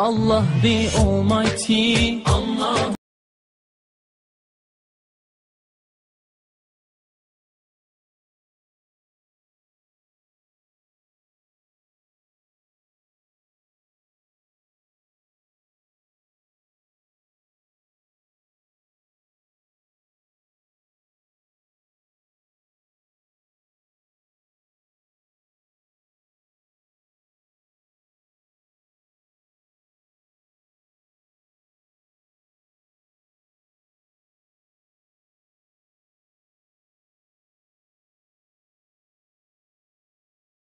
Allah the Almighty.